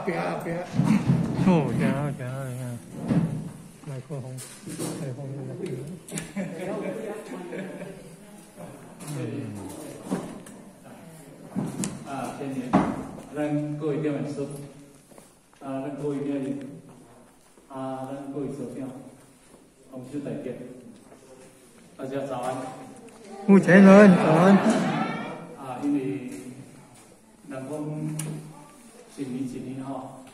后边后边，哦，行好行好行，麦克风，麦克风在那边。嗯，啊，今年咱各位表演师，啊，咱各位表演，啊，咱各位小朋友，同学代表，大家一年一年吼，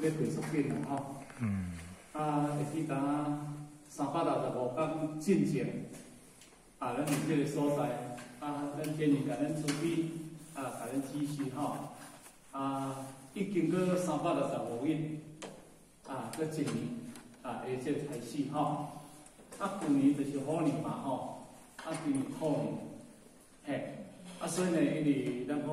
要过十几年吼。嗯。啊，会记当三百六十五天进前，啊，咱伫这个所在，啊，咱建议甲咱出去，啊，甲咱支持吼，啊，已经过三百六十五日，啊，过一年，啊，下即个开始吼，啊，去年就是虎年嘛吼，啊，今年兔年，嘿，啊，所以呢，因为咱讲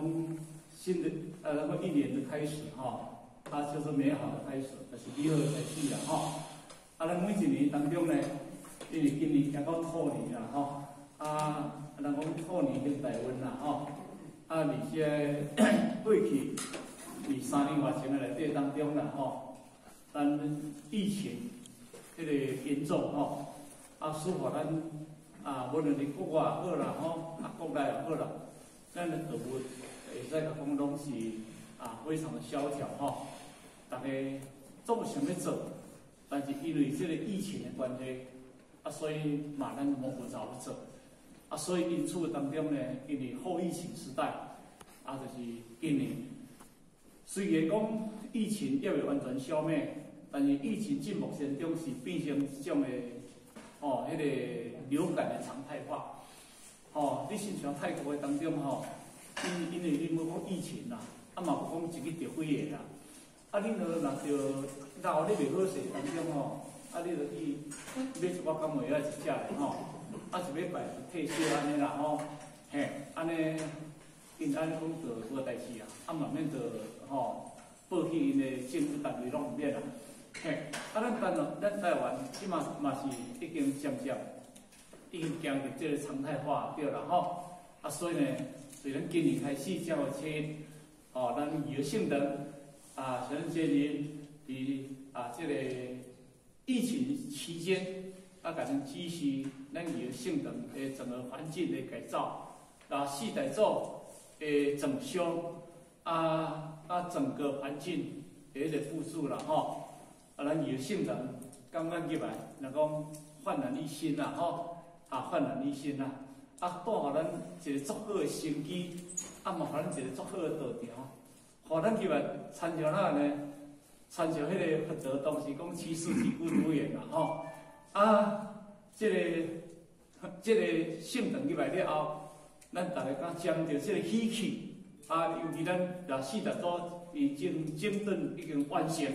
新的，呃，那么一年的开始吼。啊，就是美好的开始，就是美好的开始啦，吼！啊，咱每一年当中呢，因为今年行到兔年啦，吼！啊，人讲兔年跟大运啦，吼！啊，而且过去二三年外前的内底当中啦，吼，咱疫情迄个严重吼，啊，使乎咱啊，无论是国外好啦，吼，啊，国内也好啦，咱的动物会使讲拢是啊，非常的萧条，吼。大家总想要做，但是因为这个疫情的关系，啊，所以嘛咱无法早做，啊，所以因此当中呢，因为后疫情时代，啊，就是今年，虽然讲疫情还未完全消灭，但是疫情进目前中是变成一种的，哦，迄个流感的常态化，哦，你亲像泰国的当中吼，因因为因为讲疫情啦，啊嘛有讲一个着肺的啦。啊，恁若若着老你袂好势当中吼，啊，你着去买一包感冒药来食咧吼，啊，一礼拜退休安尼啦吼，嘿，安尼因安尼讲着无代志啊，啊，慢慢着吼，报去因的政府单位拢毋免啦，嘿，啊，咱台湾咱台湾即嘛嘛是已经渐渐已经行入即个常态化对啦吼，啊，所以呢，虽然今年开始才有车，哦，咱有性的。啊，像这里伫啊，这个疫情期间，啊，甲咱支持咱个性能诶整个环境的改造，啊，四代组诶整修，啊啊，整个环境也得复苏了吼，啊，咱个性能刚刚入来，能讲焕然一新啦吼，啊，焕然一新啦，啊，带互咱一个足好的成绩，啊，嘛，互咱一个足好的道条。互，咱去来参照哪呢？参照迄个佛陀当时讲七世纪孤独言啦，吼啊，即个即个圣堂入来了后，咱大家讲将着即个喜气啊，尤其咱廿四十组已经整顿已经完成，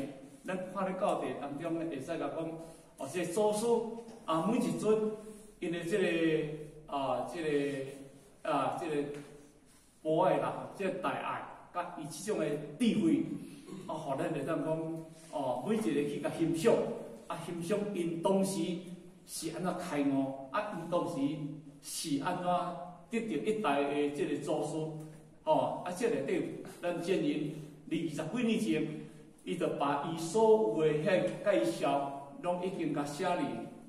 咱看咧教地当中咧会使甲讲，哦，即个祖师啊，每一尊因为即个啊，即个啊，即个博爱啦，即个大爱。甲伊即种诶智慧，啊，互咱会当讲，哦，每一个去甲欣赏，啊，欣赏因当时是安怎开悟，啊，因当时是安怎得到一代诶即个祖师，哦，啊，即内底咱建议二十几年前，伊就把伊所有诶遐介绍，拢已经甲写哩，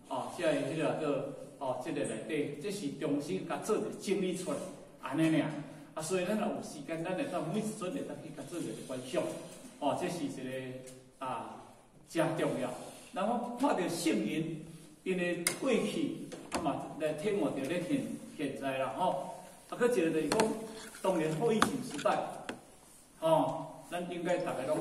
哦，写诶迄个叫，哦，即个内底，这是重新甲做整理出来，安尼尔。啊，所以咱若有时间，咱会当每一阵会当去甲做一个观赏，哦，这是一个啊，真重要。然后看到圣人因为过去啊嘛来体悟着咧现现在啦，吼。啊，搁一个就是讲，当年后疫情时代，吼，咱应该逐个拢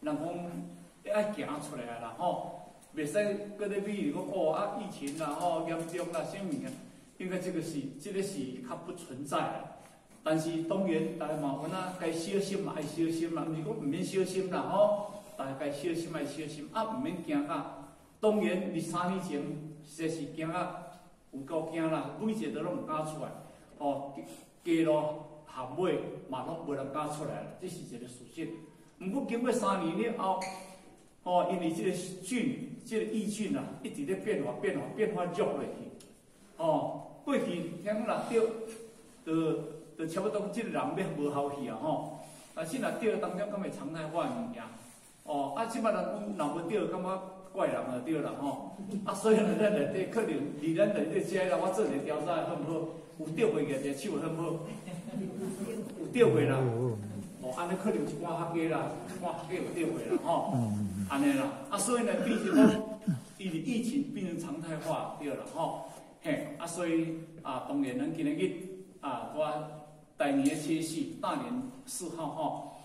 人讲爱行出来啦，吼，袂使搁咧比如讲哦啊疫情啦，哦严重啦，啥物件，应该这个是这个是较不存在。但是当然，大家麻烦啊，该小心嘛，爱小心啦，毋是讲毋免小心啦吼。大家该小心爱小心，啊，毋免惊啊。当然，二三年前确实惊啊，有够惊啦，每一个都拢毋敢出来。哦，街路巷尾嘛拢无人敢出来，这是一个事实。毋过经过三年了后，哦，因为即个菌，即个益菌啊，一直咧变化、变化、变化弱落去。哦，过去听讲若着，着。就差不多，即个人要无好去啊吼！啊，现在钓当中敢会常态化物件，哦，啊，即摆人讲若无钓，感觉怪人啊对啦吼。啊，所以呢，咱内底可能离咱内底遮人，我做一个调查，好毋好？有钓回个，只手好毋好？有钓回啦。哦，安尼可能一寡客家啦，一寡客家有钓回啦吼。安尼啦，啊，所以呢，变成讲，因为疫情变成常态化，对啦吼。嘿，啊，所以啊，当然咱今日日啊，我大年诶七夕，大年四号吼，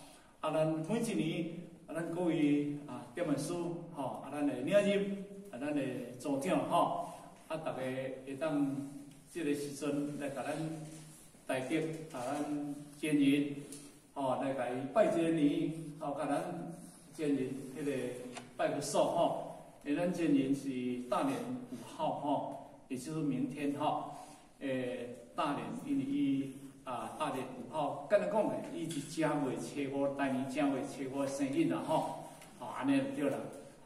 啊，咱每一年。啊，咱各位啊，点文书吼，啊，咱的领日，啊，咱的组长吼，啊，逐个会当即个时阵来甲咱大吉，啊，咱建议，吼，来甲伊拜一年，吼，甲咱建人迄个拜个寿吼，诶，咱建人是大年五号吼，也就是明天吼，诶，大年因为伊。啊，大年五号，跟咱讲的，伊是正月初五，大年正月初五生日啦吼，吼安尼就对啦。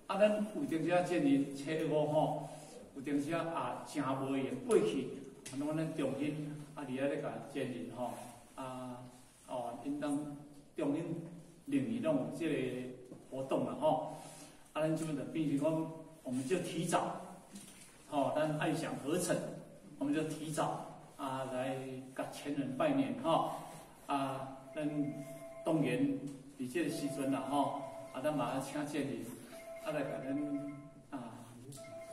啊，咱有阵时啊建年初五吼，有阵时啊，正袂用过去，啊，那咱重新啊，伫遐咧甲建年吼，啊，哦，应当重新另一种即个活动了吼。啊，咱就的，并且讲，我们就提早，吼，咱爱想合成，我们就提早。啊，来甲前人拜年吼！啊，咱动员伫即个时阵啦吼！啊，咱马上请见你，啊来甲咱啊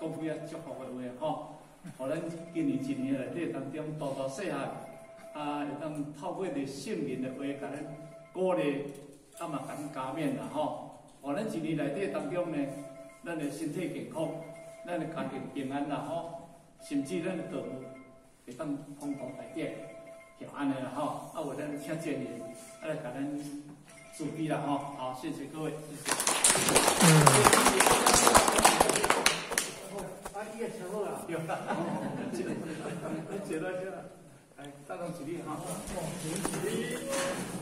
讲几啊祝福的话吼！互咱今年一年内底当中多多细汉，啊，会当透过你圣人的话甲咱鼓励，啊嘛甲咱加冕啦吼！互咱一年内底当中呢，咱的身体健康，咱的家庭平安啦吼！甚至咱的父母。会当共同来点，就安尼啦吼，啊，我咱请建议，啊来甲咱助力啦吼，好，谢谢各位，谢谢。嗯。啊，伊也请好啦，对啦，谢谢，谢谢，来，大众起立哈，起立。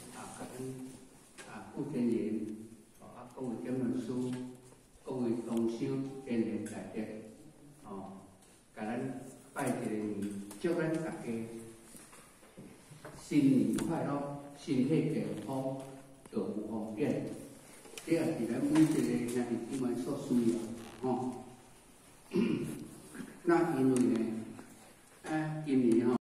新年快乐，身体健康，都方便。这也是咱每一个兄弟姊妹所需要。吼，那因为呢，哎，今年吼。